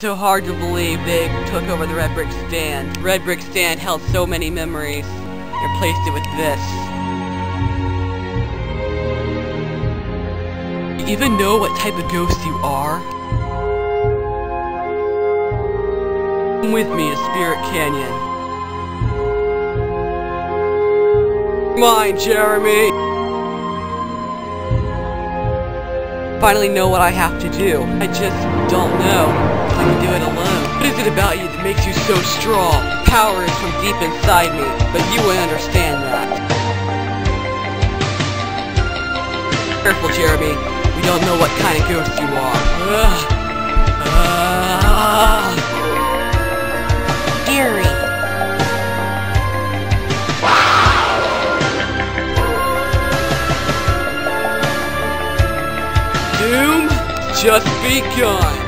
So hard to believe they took over the Red Brick Stand. Red Brick Stand held so many memories. and Replaced it with this. You even know what type of ghost you are? Come with me to Spirit Canyon. Come on, Jeremy! Finally know what I have to do. I just don't know. if I can do it alone. What is it about you that makes you so strong? Power is from deep inside me, but you wouldn't understand that. Careful, Jeremy. We don't know what kind of ghost you are. Ugh. Doom just begun.